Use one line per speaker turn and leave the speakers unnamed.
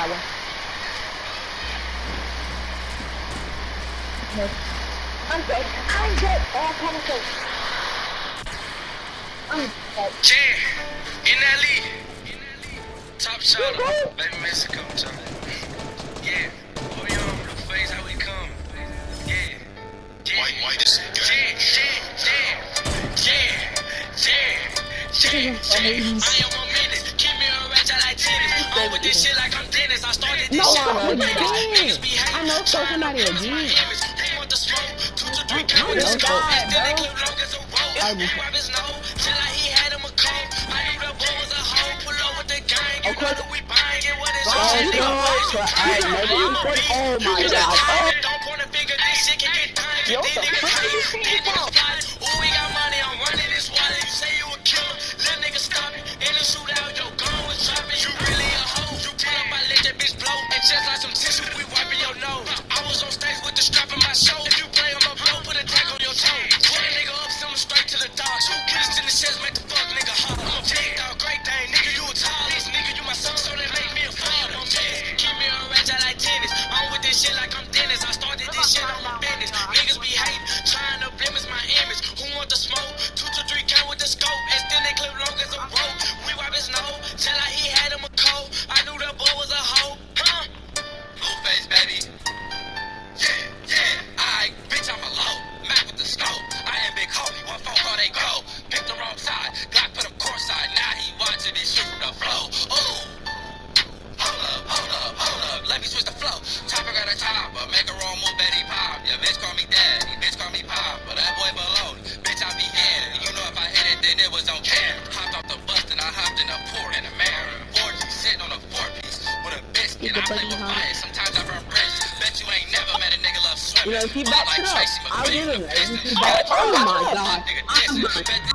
problem. I'm dead. I'm dead. Oh, I'm coming close. I'm dead.
Jen, in that lead. Top shot, baby Mexico, John. Yeah, oh yo, the face how we come. Yeah, yeah.
White, white is
Jen, Jen, Jen, Jen, Jen, Jen, Jen. I am one I'm with this shit like I'm Dennis. I started this
No,
shit.
I'm
niggas be hating.
I know so somebody
Tryna
again.
image. They want the smoke. Two to three
I
count with
know
the
so.
scope. And then they the strap in my. If you play on my blow, put a tag on your toe. Put a nigga up, send him straight to the dog. Two killers in the chest, make the fuck nigga hot. I'm a big dog, great thing. Nigga, you a tall. This nigga, you my son, so they make me a father. I'm dead. Keep me on a ratchet like tennis. I'm with this shit like I'm Dennis. I started this shit on my business. Niggas be hating, trying to blemish my image. Who want the smoke? Two I it, was on camera. Hopped off the bus, and I hopped in a Porsche Panamera. 4G sitting on a four piece with a biscuit. I play with fire, sometimes I burn bridges. Bet you ain't never met a nigga love swimming.
You know,
All
that
like
shit up. Give him that. Oh my God.